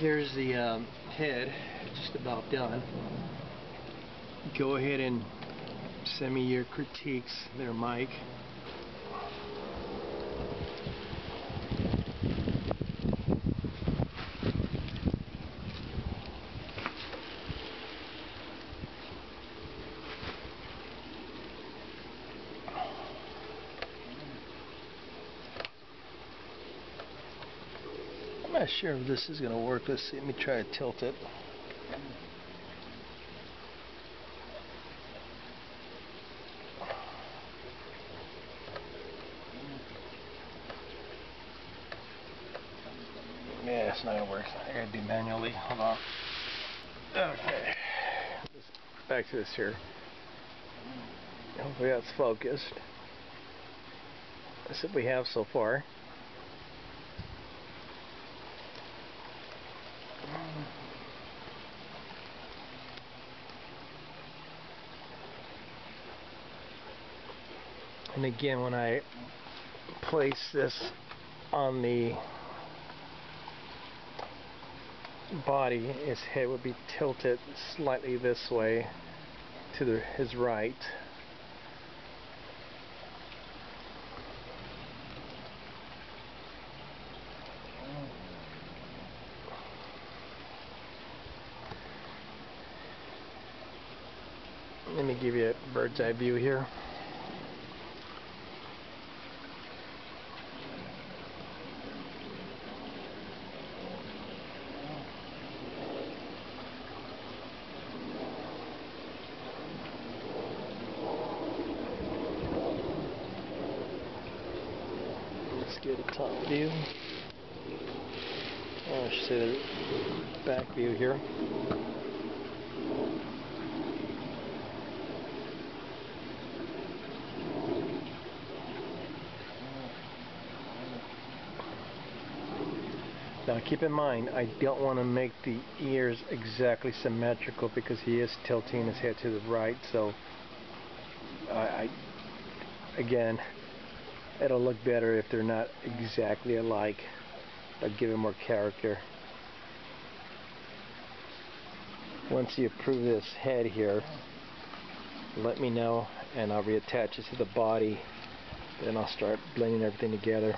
here's the um, head, just about done. Go ahead and send me your critiques there, Mike. I'm not sure if this is going to work. Let's see. Let me try to tilt it. Yeah, it's not going to work. I got to do manually. Hold on. Okay. Back to this here. Hopefully that's focused. That's what we have so far. And again, when I place this on the body, his head would be tilted slightly this way to the, his right. Let me give you a bird's eye view here. Let's get a top view. Oh, I should say the back view here. Now keep in mind, I don't want to make the ears exactly symmetrical because he is tilting his head to the right. So, I, I again, it'll look better if they're not exactly alike. But give it more character. Once you approve this head here, let me know and I'll reattach it to the body. Then I'll start blending everything together.